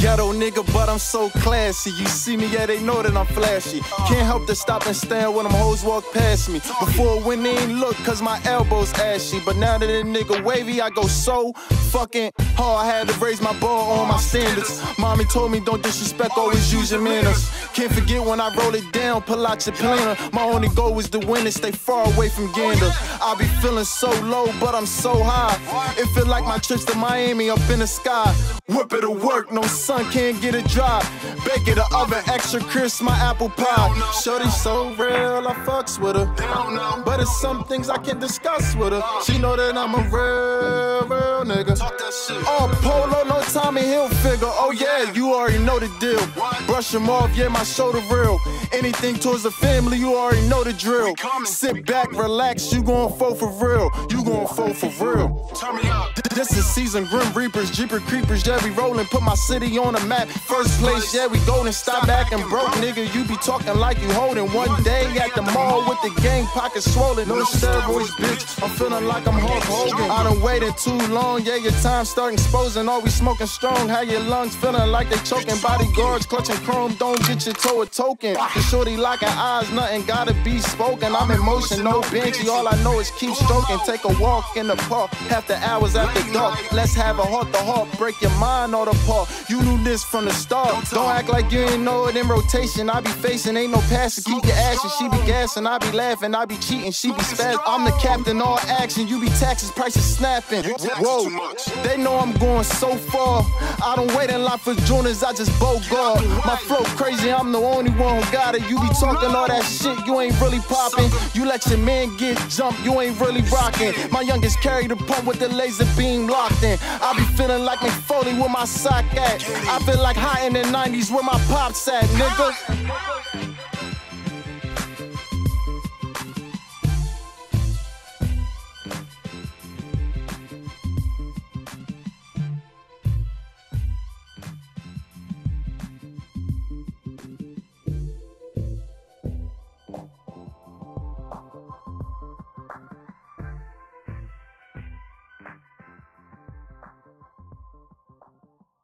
ghetto nigga, but I'm so classy. You see me, yeah, they know that I'm flashy. Can't help to stop and stand when them hoes walk past me. Before when they ain't look, cause my elbows ashy. But now that a nigga wavy, I go so fucking hard. I had to raise my bar on my standards. Mommy told me don't disrespect, always use your manners. Can't forget when I roll it down, pull out your planner. My only goal is to win and stay far away from Gander. I be feeling so low, but I'm so high. It feel like my trips to Miami up in the sky. Whip it to work, no sun can't get it dry. Bake it the oven, extra crisp, my apple pie. Shorty so real, I fucks with her. But it's some things I can't discuss with her. She know that I'm a real, real nigga. Oh, Polo, no Tommy Hilfiger. Oh yeah, you already know the deal. Brush him off, yeah, my shoulder real. Anything towards the family, you already know the drill. Sit back, relax, you gon' fall for real. You gon' fall for real. This is season Grim Reapers, Jeeper Creepers, yeah, we rollin', put my city on the map. First place, yeah, we golden. Stop acting broke, nigga. You be talking like you holding. One day at the mall with the gang pockets swollen. No steroids, bitch. I'm feeling like I'm Hulk Hogan. I done waited too long, yeah, your time start exposing. All we smoking strong, how your lungs feeling like they choking. Bodyguards clutching chrome, don't get your toe a token. The shorty locking eyes, nothing gotta be spoken. I'm in motion, no benchy. All I know is keep stroking. Take a walk in the park, half the hours after dark. Let's have a heart to heart, break your mind all apart. You knew this from the start. Don't act like you ain't know it in rotation. I be facing, ain't no passing. Keep your action. She be gassing, I be laughing, I be cheating. She be spaz. I'm the captain, all action. You be taxes, prices snapping. Whoa, they know I'm going so far. I don't wait in line for Jonas, I just bogart. My flow crazy, I'm the only one who got it. You be talking all that shit, you ain't really popping. You let your man get jumped, you ain't really rocking. My youngest carry the pump with the laser beam locked in. I be feeling like Mick Foley with my sock at. I feel like high in the 90s where my pops at, nigga.